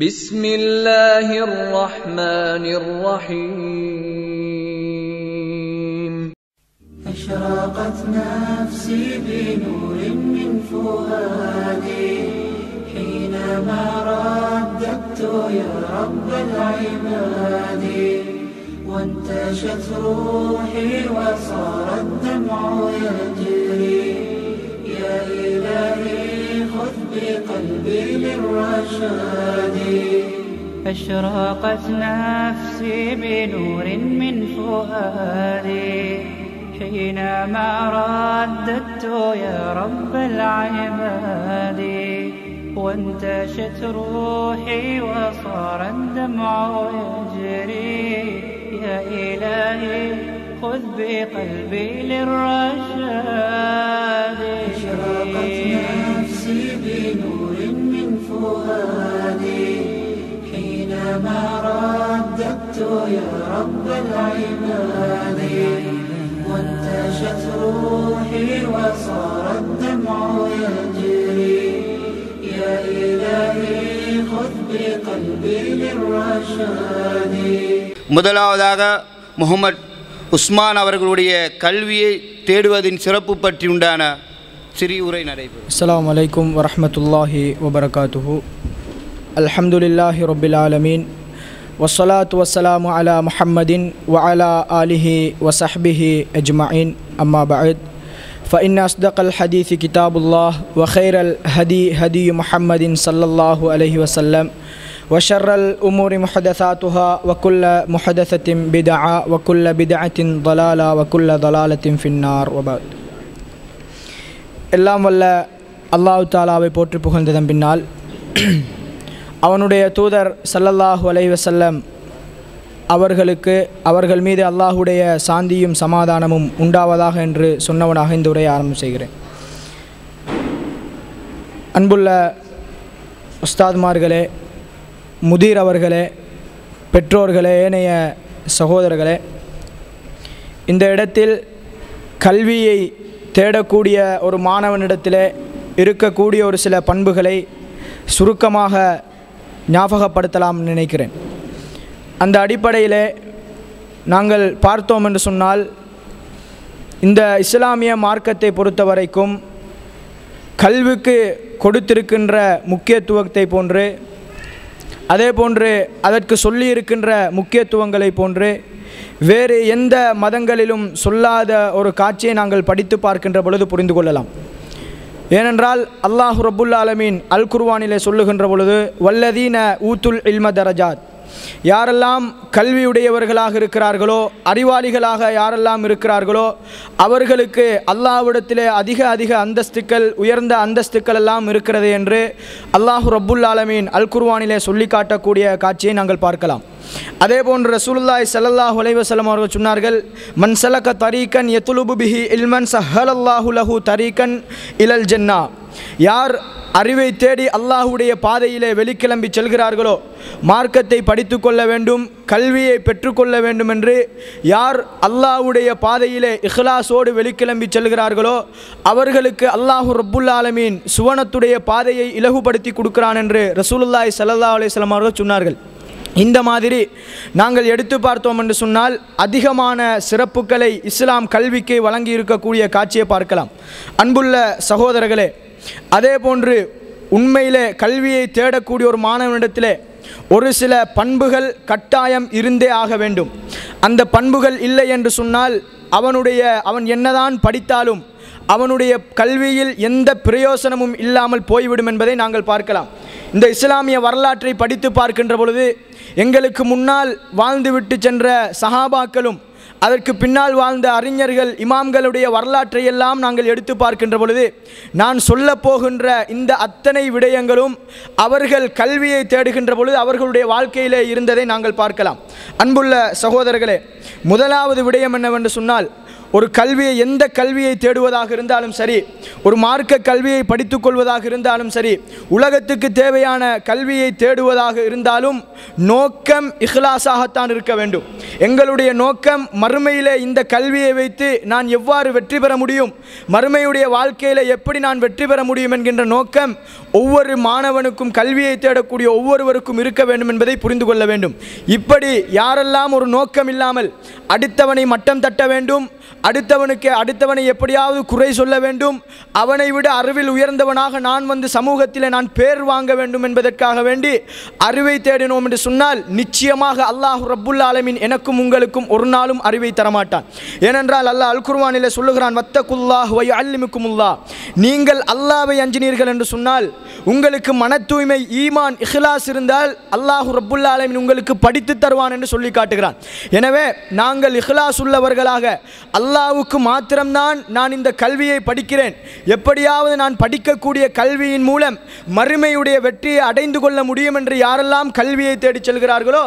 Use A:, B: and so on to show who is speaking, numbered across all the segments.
A: بسم الله الرحمن الرحيم.
B: أشرقت نفسي بنور من فؤادي. حينما رددت يا رب العباد. وانتشت روحي وصار الدمع يجري. يا إلهي خذ بقلبي للرشاد. أشرقت نفسي بنور من فؤادي حينما رددت يا رب العباد. وانتشت روحي وصار الدمع يجري. يا إلهي خذ بقلبي للرشاد. حينما رددت يا رب العباد وانتشت روحي وصار الدمع يجري يا إلهي خذ بقلبي للرشاد
C: முதலாவதாக முகமது உஸ்மான் அவர்களுடைய கல்வியை தேடுவதின் சிறப்பு பற்றி உண்டான சிறிய உரை நடைபெறும்
D: السلام عليكم ورحمة الله وبركاته الحمد لله رب العالمين والصلاة والسلام على محمد وعلى آله وصحبه أجمعين أما بعد فإن أصدق الحديث كتاب الله وخير الهدي هدي محمد صلى الله عليه وسلم وشر الأمور محدثاتها وكل محدثة بدعة وكل بدعة ضلالة وكل ضلالة في النار وبعد எல்லாம் வல்ல அல்லாஹ் தாலாவை போற்றி புகழ்ந்ததன் பின்னால் அவனுடைய தூதர் ஸல்லல்லாஹு அலைவசல்லம் அவர்களுக்கு அவர்கள் மீது அல்லாஹுடைய சாந்தியும் சமாதானமும் உண்டாவதாக என்று சொன்னவனாக இந்த உரையை ஆரம்பம் செய்கிறேன். அன்புள்ள உஸ்தாத்மார்களே முதிர் அவர்களே பெற்றோர்களே ஏனைய சகோதரர்களே இந்த இடத்தில் கல்வியை தேடக்கூடிய ஒரு மாணவனிடத்திலே இருக்கக்கூடிய ஒரு சில பண்புகளை சுருக்கமாக ஞாபகப்படுத்தலாம்னு நினைக்கிறேன். அந்த அடிப்படையில் நாங்கள் பார்த்தோம் என்று சொன்னால் இந்த இஸ்லாமிய மார்க்கத்தை பொறுத்த வரைக்கும் கல்விக்கு கொடுத்திருக்கின்ற முக்கியத்துவத்தை போன்று அதே போன்று அதற்கு சொல்லி இருக்கின்ற முக்கியத்துவங்களை போன்று வேறு எந்த மதங்களிலும் சொல்லாத ஒரு காட்சியை நாங்கள் படித்து பார்க்கின்ற பொழுது புரிந்து கொள்ளலாம். ஏனென்றால் அல்லாஹ் ரபுல் ஆலமீன் அல் குர்வானிலே சொல்லுகின்ற பொழுது வல்லதீன ஊத்துல் இல்ம தரஜாத். யாரெல்லாம் கல்வியுடையவர்களாக இருக்கிறார்களோ அறிவாளிகளாக யாரெல்லாம் இருக்கிறார்களோ அவர்களுக்கு அல்லாஹ்விடத்திலே அதிக அதிக அந்தஸ்துக்கள் உயர்ந்த அந்தஸ்துக்கள் எல்லாம் இருக்கிறது என்று அல்லாஹு ரப்புல் ஆலமீன் அல் குர்வானிலே சொல்லி காட்டக்கூடிய காட்சியை நாங்கள் பார்க்கலாம். அதே போன்று ரசூலுல்லாய் ஸல்லல்லாஹு அலைஹி அவர்கள் சொன்னார்கள் மன்சலக தரீக்கன் எத்துலுபு பிஹி இல்மன் சஹலல்லாஹு லஹு தரீக்கன் இலல் ஜென்னா. யார் அறிவை தேடி அல்லாஹுடைய பாதையிலே வெளிக்கிளம்பி செல்கிறார்களோ மார்க்கத்தை படித்து கொள்ள வேண்டும் கல்வியை பெற்றுக்கொள்ள வேண்டும் என்று யார் அல்லாஹுடைய பாதையிலே இஹ்லாஸோடு வெளிக்கிளம்பி செல்கிறார்களோ அவர்களுக்கு அல்லாஹு ரப்புல் ஆலமீன் சுவனத்துடைய பாதையை இலகுபடுத்தி கொடுக்கிறான் என்று ரசூலுல்லாய் சல்லா அலிஸ்லாம் அவர்கள் சொன்னார்கள். இந்த மாதிரி நாங்கள் எடுத்து பார்த்தோம் என்று சொன்னால் அதிகமான சிறப்புகளை இஸ்லாம் கல்விக்கு வழங்கி இருக்கக்கூடிய காட்சியை பார்க்கலாம். அன்புள்ள சகோதரர்களே அதே போன்று உண்மையிலே கல்வியை தேடக்கூடிய ஒரு மாணவனிடத்திலே ஒரு சில பண்புகள் கட்டாயம் இருந்தே ஆக வேண்டும். அந்த பண்புகள் இல்லை என்று சொன்னால் அவனுடைய அவன் என்னதான் படித்தாலும் அவனுடைய கல்வியில் எந்த பிரயோசனமும் இல்லாமல் போய்விடும் என்பதை நாங்கள் பார்க்கலாம். இந்த இஸ்லாமிய வரலாற்றை படித்து பார்க்கின்ற பொழுது எங்களுக்கு முன்னால் வாழ்ந்துவிட்டு சென்ற சஹாபாக்களும் அதற்கு பின்னால் வாழ்ந்த அறிஞர்கள் இமாம்களுடைய வரலாற்றை எல்லாம் நாங்கள் எடுத்து பார்க்கின்ற பொழுது நான் சொல்ல போகின்ற இந்த அத்தனை விடயங்களும் அவர்கள் கல்வியை தேடுகின்ற பொழுது அவர்களுடைய வாழ்க்கையிலே இருந்ததை நாங்கள் பார்க்கலாம். அன்புள்ள சகோதரர்களே முதலாவது விடயம் என்னவென்று சொன்னால் ஒரு கல்வியை எந்த கல்வியை தேடுவதாக இருந்தாலும் சரி ஒரு மார்க்க கல்வியை படித்துக் கொள்வதாக இருந்தாலும் சரி உலகத்துக்கு தேவையான கல்வியை தேடுவதாக இருந்தாலும் நோக்கம் இஹ்லாஸாகத்தான் இருக்க வேண்டும். எங்களுடைய நோக்கம் மறுமையிலே இந்த கல்வியை வைத்து நான் எவ்வாறு வெற்றி பெற முடியும் மறுமையுடைய வாழ்க்கையில் எப்படி நான் வெற்றி பெற முடியும் என்கின்ற நோக்கம் ஒவ்வொரு மாணவனுக்கும் கல்வியை தேடக்கூடிய ஒவ்வொருவருக்கும் இருக்க வேண்டும் என்பதை புரிந்து கொள்ள வேண்டும். இப்படி யாரெல்லாம் ஒரு நோக்கம் இல்லாமல் அடுத்தவனை மட்டம் தட்ட வேண்டும் அடுத்தவனுக்கு அடுத்தவனை எப்படியாவது குறை சொல்ல வேண்டும். அவனை விட அறிவில் உயர்ந்தவனாக நான் வந்து சமூகத்தில் நான் பேர் வாங்க வேண்டும் என்பதற்காக வேண்டி அறிவை தேடினோம் என்று சொன்னால் நிச்சயமாக அல்லாஹ் ரப்புல் ஆலமின் எனக்கும் உங்களுக்கும் ஒரு நாளும் அறிவை தரமாட்டான். ஏனென்றால் அல்லாஹ் அல் குர்வானிலே சொல்லுகிறான் வத்தகுல்லாஹ் வை அல்லிமுக்குமுல்லா நீங்கள் அல்லாவை அஞ்சினீர்கள் என்று சொன்னால் உங்களுக்கு மன தூய்மை ஈமான் இஹ்லாஸ் இருந்தால் அல்லாஹ் ரப்புல்லா ஆலமின் உங்களுக்கு படித்து தருவான் என்று சொல்லி காட்டுகிறான். எனவே நாங்கள் இஹ்லாஸ் உள்ளவர்களாக அல்லாஹ் அல்லாவுக்கு மாத்திரம்தான் நான் இந்த கல்வியை படிக்கிறேன். எப்படியாவது நான் படிக்கக்கூடிய கல்வியின் மூலம் மறுமையுடைய வெற்றியை அடைந்து கொள்ள முடியும் என்று யாரெல்லாம் கல்வியை தேடிச் செல்கிறார்களோ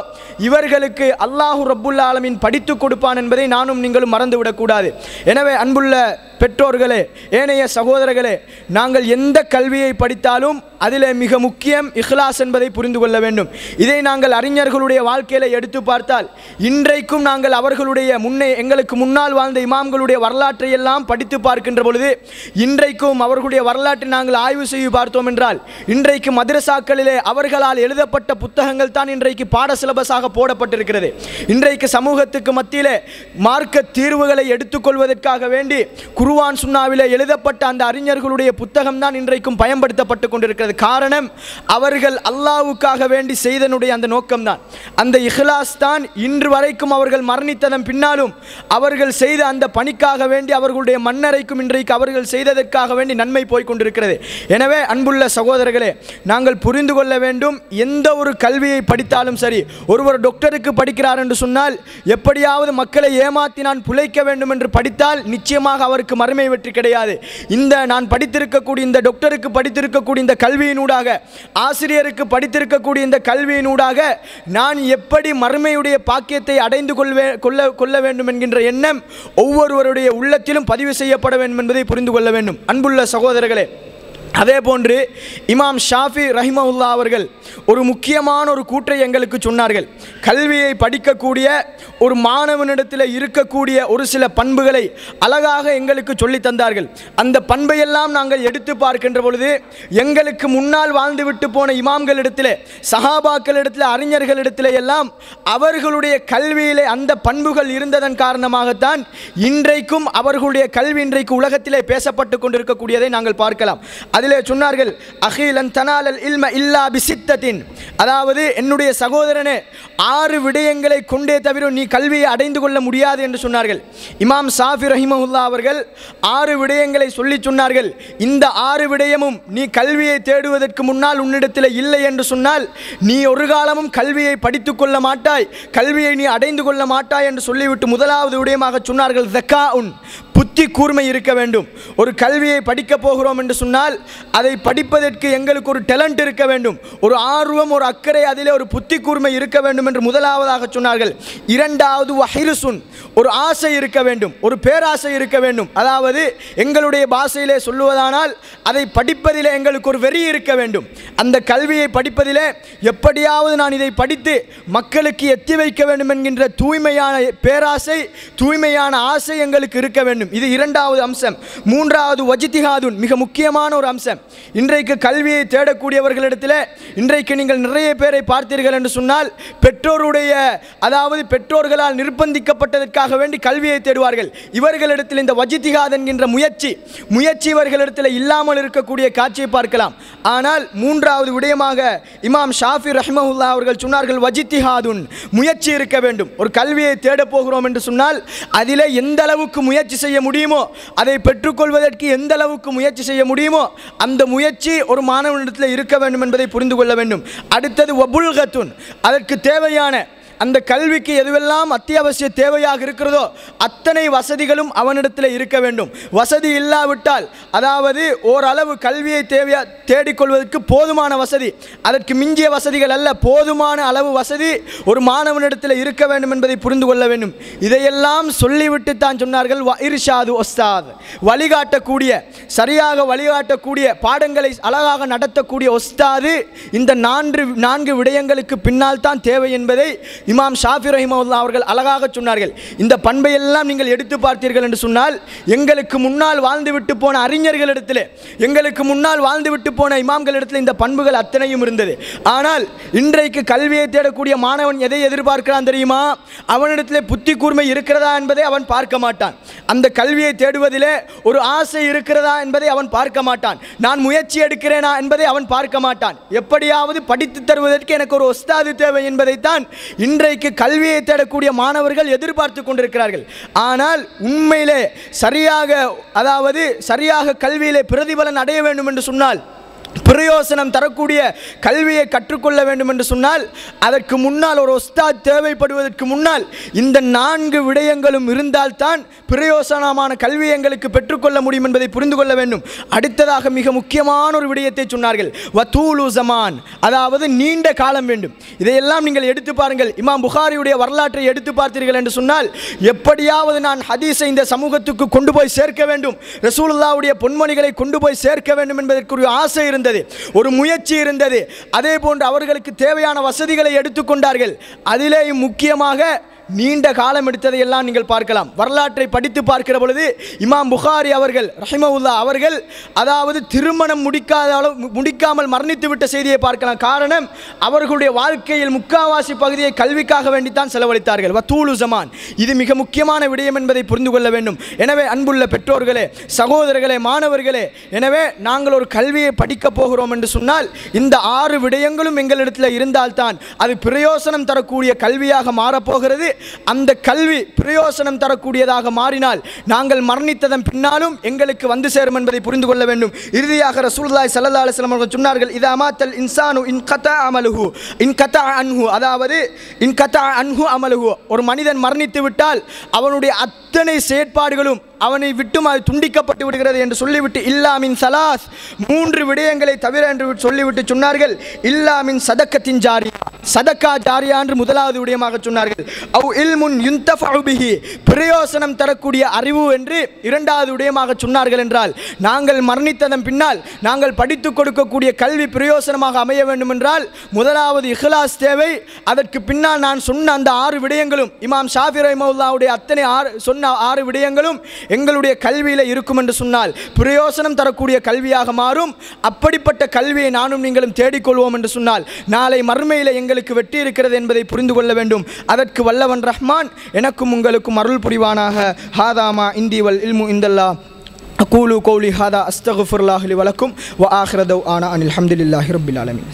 D: இவர்களுக்கு அல்லாஹு ரப்புல் ஆலமீன் படித்து கொடுப்பான் என்பதை நானும் நீங்களும் மறந்துவிடக்கூடாது எனவே அன்புள்ள பெற்றோர்களே ஏனைய சகோதரர்களே நாங்கள் எந்த கல்வியை படித்தாலும் அதில் மிக முக்கியம் இஹ்லாஸ் என்பதை புரிந்து கொள்ள வேண்டும். இதை நாங்கள் அறிஞர்களுடைய வாழ்க்கையில் எடுத்து பார்த்தால் இன்றைக்கும் நாங்கள் அவர்களுடைய முன்னே எங்களுக்கு முன்னால் வாழ்ந்த இமாம்களுடைய வரலாற்றை எல்லாம் படித்து பார்க்கின்ற பொழுது இன்றைக்கும் அவர்களுடைய வரலாற்றை நாங்கள் ஆய்வு செய்து பார்த்தோம் என்றால் இன்றைக்கு மதரசாக்களிலே அவர்களால் எழுதப்பட்ட புத்தகங்கள் தான் இன்றைக்கு பாட சிலபஸாக போடப்பட்டிருக்கிறது. இன்றைக்கு சமூகத்துக்கு மத்தியிலே மார்க்க தீர்வுகளை எடுத்துக்கொள்வதற்காக வேண்டி குருவான் சுன்னாவிலே எழுதப்பட்ட அந்த அறிஞர்களுடைய புத்தகம் தான் இன்றைக்கும் பயன்படுத்தப்பட்டு கொண்டிருக்கிறது. காரணம் அவர்கள் அல்லாவுக்காக வேண்டி செய்தனுடைய அந்த நோக்கம்தான். அந்த இஹ்லாஸ் தான் இன்று வரைக்கும் அவர்கள் மரணித்ததன் பின்னாலும் அவர்கள் செய்த அந்த பணிக்காக வேண்டி அவர்களுடைய மன்னரைக்கும் இன்றைக்கு அவர்கள் செய்ததற்காக வேண்டி நன்மை போய் கொண்டிருக்கிறது. எனவே அன்புள்ள சகோதரர்களே நாங்கள் புரிந்து கொள்ள வேண்டும் எந்த ஒரு கல்வியை படித்தாலும் சரி ஒருவர் டாக்டருக்கு படிக்கிறார் என்று சொன்னால் எப்படியாவது மக்களை ஏமாத்தி நான் பிழைக்க வேண்டும் என்று படித்தால் நிச்சயமாக அவருக்கு மறுமை வெற்றி கிடையாது. இந்த நான் படித்திருக்கக்கூடிய இந்த டாக்டருக்கு படித்திருக்கக்கூடிய இந்த கல்வியினூடாக ஆசிரியருக்கு படித்திருக்கக்கூடிய இந்த கல்வியினூடாக நான் எப்படி மறுமையுடைய பாக்கியத்தை அடைந்து கொள்வே கொள்ள கொள்ள வேண்டும் என்கின்ற எண்ணம் ஒவ்வொருவருடைய உள்ளத்திலும் பதிவு செய்யப்பட வேண்டும் என்பதை புரிந்து கொள்ள வேண்டும். அன்புள்ள சகோதரர்களே அதே போன்று இமாம் ஷாஃபி ரஹிமவுல்லா அவர்கள் ஒரு முக்கியமான ஒரு கூற்றை எங்களுக்கு சொன்னார்கள். கல்வியை படிக்கக்கூடிய ஒரு மாணவனிடத்தில் இருக்கக்கூடிய ஒரு சில பண்புகளை அழகாக எங்களுக்கு சொல்லி தந்தார்கள். அந்த பண்பையெல்லாம் நாங்கள் எடுத்து பார்க்கின்ற பொழுது எங்களுக்கு முன்னால் வாழ்ந்துவிட்டு போன இமாம்களிடத்தில் சஹாபாக்களிடத்தில் அறிஞர்களிடத்தில் எல்லாம் அவர்களுடைய கல்வியிலே அந்த பண்புகள் இருந்ததன் காரணமாகத்தான் இன்றைக்கும் அவர்களுடைய கல்வி இன்றைக்கு உலகத்திலே பேசப்பட்டு கொண்டிருக்கக்கூடியதை நாங்கள் பார்க்கலாம். அதில் சொன்னார்கள் அகிலன் தனாலல் இல்ம இல்லா பிசித்தத்தின் அதாவது என்னுடைய சகோதரனே ஆறு விடயங்களை கொண்டே தவிர நீ கல்வியை அடைந்து கொள்ள முடியாது என்று சொன்னார்கள். இமாம் சாஃபி ரஹிமஹுல்லா அவர்கள் ஆறு விடயங்களை சொல்லி சொன்னார்கள். இந்த ஆறு விடயமும் நீ கல்வியை தேடுவதற்கு முன்னால் உன்னிடத்தில் இல்லை என்று சொன்னால் நீ ஒரு காலமும் கல்வியை படித்து கொள்ள மாட்டாய் கல்வியை நீ அடைந்து கொள்ள மாட்டாய் என்று சொல்லிவிட்டு முதலாவது விடயமாக சொன்னார்கள். தக்கா உன் புத்தி கூர்மை இருக்க வேண்டும். ஒரு கல்வியை படிக்க போகிறோம் என்று சொன்னால் அதை படிப்பதற்கு எங்களுக்கு ஒரு டேலண்ட் இருக்க வேண்டும். ஒரு ஆர்வம் ஒரு அக்கறை அதிலே ஒரு புத்தி கூர்மை இருக்க வேண்டும் என்று முதலாவதாக சொன்னார்கள். இரண்டாவது வஹிருசுன் ஒரு ஆசை இருக்க வேண்டும் ஒரு பேராசை இருக்க வேண்டும். அதாவது எங்களுடைய பாஷையிலே சொல்லுவதானால் அதை படிப்பதிலே எங்களுக்கு ஒரு வெறி இருக்க வேண்டும். அந்த கல்வியை படிப்பதிலே எப்படியாவது நான் இதை படித்து மக்களுக்கு எத்தி வைக்க வேண்டும் என்கின்ற தூய்மையான பேராசை தூய்மையான ஆசை எங்களுக்கு இருக்க வேண்டும். இது இரண்டாவது அம்சம். மூன்றாவது வஜித்திகாதுன் மிக முக்கியமான ஒரு அம்சம். இன்றைக்கு கல்வியை தேடக்கூடியவர்களிடத்தில் இன்றைக்கு நீங்கள் நிறைய பேரை பார்த்தீர்கள் என்று சொன்னால் பெற்றோருடைய அதாவது பெற்றோர்களால் நிர்பந்திக்கப்பட்டதற்காக வேண்டி கல்வியை தேடுவார்கள். இவர்களிடத்தில் இந்த வஜித்திகாத் என்கின்ற முயற்சி முயற்சி இவர்களிடத்தில் இல்லாமல் இருக்கக்கூடிய காட்சியை பார்க்கலாம். ஆனால் மூன்றாவது விடயமாக இமாம் ஷாஃபி ரஹ்மஹுல்லா அவர்கள் சொன்னார்கள் வஜித்திஹாதுன் முயற்சி இருக்க வேண்டும். ஒரு கல்வியை தேடப் போகிறோம் என்று சொன்னால் அதிலே எந்த அளவுக்கு முயற்சி செய்ய முடியுமோ அதை பெற்றுக்கொள்வதற்கு எந்த அளவுக்கு முயற்சி செய்ய முடியுமோ அந்த முயற்சி ஒரு மாணவனிடத்தில் இருக்க வேண்டும் என்பதை புரிந்து கொள்ள வேண்டும். அடுத்தது ஒபுல்கத்துன் அதற்கு தேவையான அந்த கல்விக்கு எதுவெல்லாம் அத்தியாவசிய தேவையாக இருக்கிறதோ அத்தனை வசதிகளும் அவனிடத்தில் இருக்க வேண்டும். வசதி இல்லாவிட்டால் அதாவது ஓரளவு கல்வியை தேவையா தேடிக்கொள்வதற்கு போதுமான வசதி அதற்கு மிஞ்சிய வசதிகள் அல்ல போதுமான அளவு வசதி ஒரு மாணவனிடத்தில் இருக்க வேண்டும் என்பதை புரிந்து கொள்ள வேண்டும். இதையெல்லாம் சொல்லிவிட்டு தான் சொன்னார்கள் இர்ஷாது ஒஸ்தாத் வழிகாட்டக்கூடிய சரியாக வழிகாட்டக்கூடிய பாடங்களை அழகாக நடத்தக்கூடிய ஒஸ்தாது இந்த நான்கு நான்கு விடயங்களுக்கு பின்னால் தான் தேவை என்பதை இமாம் ஷாஃபி ரஹிமவுல்லா அவர்கள் அழகாக சொன்னார்கள் இந்த பண்பை எல்லாம் நீங்கள் எடுத்து பார்த்தீர்கள் என்று சொன்னால் எங்களுக்கு முன்னால் வாழ்ந்துவிட்டு போன அறிஞர்களிடத்தில் எங்களுக்கு முன்னால் வாழ்ந்துவிட்டு போன இமாம்களிடத்தில் இந்த பண்புகள் அத்தனையும் இருந்தது. ஆனால் இன்றைக்கு கல்வியை தேடக்கூடிய மாணவன் எதை எதிர்பார்க்கிறான் தெரியுமா? அவனிடத்திலே புத்தி கூர்மை இருக்கிறதா என்பதை அவன் பார்க்க மாட்டான். அந்த கல்வியை தேடுவதிலே ஒரு ஆசை இருக்கிறதா என்பதை அவன் பார்க்க மாட்டான். நான் முயற்சி எடுக்கிறேனா என்பதை அவன் பார்க்க மாட்டான். எப்படியாவது படித்து தருவதற்கு எனக்கு ஒரு ஒஸ்தாது தேவை என்பதைத்தான் இன்றைக்கு கல்வியை தேடக்கூடிய மாணவர்கள் எதிர்பார்த்து கொண்டிருக்கிறார்கள். ஆனால் உண்மையிலே சரியாக அதாவது சரியாக கல்வியிலே பிரதிபலன் அடைய வேண்டும் என்று சொன்னால் பிரயோசனம் தரக்கூடிய கல்வியை கற்றுக்கொள்ள வேண்டும் என்று சொன்னால் அதற்கு முன்னால் ஒரு ஒஸ்தாத் தேவைப்படுவதற்கு முன்னால் இந்த நான்கு விடயங்களும் இருந்தால்தான் பிரயோசனமான கல்வி எங்களுக்கு பெற்றுக்கொள்ள முடியும் என்பதை புரிந்து கொள்ள வேண்டும். அடுத்ததாக மிக முக்கியமான ஒரு விடயத்தை சொன்னார்கள். வத்தூலு ஜமான் அதாவது நீண்ட காலம் வேண்டும். இதையெல்லாம் நீங்கள் எடுத்து பாருங்கள். இமாம் புகாரியுடைய வரலாற்றை எடுத்து பார்த்தீர்கள் என்று சொன்னால் எப்படியாவது நான் ஹதீஸை இந்த சமூகத்துக்கு கொண்டு போய் சேர்க்க வேண்டும். ரசூலுல்லாவுடைய பொன்மணிகளை கொண்டு போய் சேர்க்க வேண்டும் என்பதற்குரிய ஆசை இருந்தது. இருந்தது. ஒரு முயற்சி இருந்தது. அதே போன்று அவர்களுக்கு தேவையான வசதிகளை எடுத்துக்கொண்டார்கள். அதிலே முக்கியமாக நீண்ட காலம் எடுத்ததை எல்லாம் நீங்கள் பார்க்கலாம். வரலாற்றை படித்து பார்க்கிற பொழுது இமாம் புகாரி அவர்கள் ரஹிமவுல்லா அவர்கள் அதாவது திருமணம் முடிக்காத அளவு முடிக்காமல் மரணித்து விட்ட செய்தியை பார்க்கலாம். காரணம் அவர்களுடைய வாழ்க்கையில் முக்காவாசி பகுதியை கல்விக்காக வேண்டித்தான் செலவழித்தார்கள். வத்தூலு ஜமான். இது மிக முக்கியமான விடயம் என்பதை புரிந்து கொள்ள வேண்டும். எனவே அன்புள்ள பெற்றோர்களே சகோதரர்களே மாணவர்களே எனவே நாங்கள் ஒரு கல்வியை படிக்கப் போகிறோம் என்று சொன்னால் இந்த ஆறு விடயங்களும் எங்களிடத்தில் இருந்தால்தான் அது பிரயோசனம் தரக்கூடிய கல்வியாக மாறப்போகிறது அந்த கல்வி பிரயோசனம் தரக்கூடியதாக மாறினால் நாங்கள் மரணித்ததன் பின்னாலும் எங்களுக்கு வந்து சேரும் என்பதை புரிந்து கொள்ள வேண்டும். இறுதியாக ரசூல்லாய் சல்லா அலுவலம் அவர்கள் சொன்னார்கள் இது அமாத்தல் இன்சானு இன் கதா அமலுஹு. இன் கதா அன்ஹு. அதாவது இன் கதா அன்ஹு அமலுஹு. ஒரு மனிதன் மரணித்து விட்டால் அவனுடைய அத்தனை செயற்பாடுகளும் அவனை விட்டும் அது துண்டிக்கப்பட்டு விடுகிறது என்று சொல்லிவிட்டு இல்லாமின் சலாஸ். மூன்று விடயங்களை தவிர என்று சொல்லிவிட்டு சொன்னார்கள் இல்லாமின் சதக்கத்தின் ஜாரியா. சதக்கா ஜாரியா என்று முதலாவது விடயமாக சொன்னார்கள். அவ் இல்முன் முன் பிஹி பிரயோசனம் தரக்கூடிய அறிவு என்று இரண்டாவது விடயமாக சொன்னார்கள் என்றால் நாங்கள் மரணித்ததன் பின்னால் நாங்கள் படித்துக் கொடுக்கக்கூடிய கல்வி பிரயோசனமாக அமைய வேண்டும் என்றால் முதலாவது இஹ்லாஸ் தேவை. அதற்கு பின்னால் நான் சொன்ன அந்த ஆறு விடயங்களும் இமாம் ஷாஃபி ரஹிமவுல்லாவுடைய அத்தனை ஆறு சொன்ன ஆறு விடயங்களும் எங்களுடைய கல்வியில் இருக்கும் என்று சொன்னால் பிரயோசனம் தரக்கூடிய கல்வியாக மாறும். அப்படிப்பட்ட கல்வியை நானும் நீங்களும் தேடிக்கொள்வோம் என்று சொன்னால் நாளை மறுமையில் எங்களுக்கு உங்களுக்கு வெற்றி இருக்கிறது என்பதை புரிந்து கொள்ள வேண்டும். அதற்கு வல்லவன் ரஹ்மான் எனக்கும் உங்களுக்கும் அருள் புரிவானாக. ஹாதாமா இந்திவல் இல்மு இந்தல்லா. அகூலு கௌலி ஹாதா அஸ்தகுஃபுல்லாஹலி வலக்கும். வ ஆஹ்ரதவ் ஆனா அனில் ஹம்துலில்லாஹி ரபில் ஆலமின்.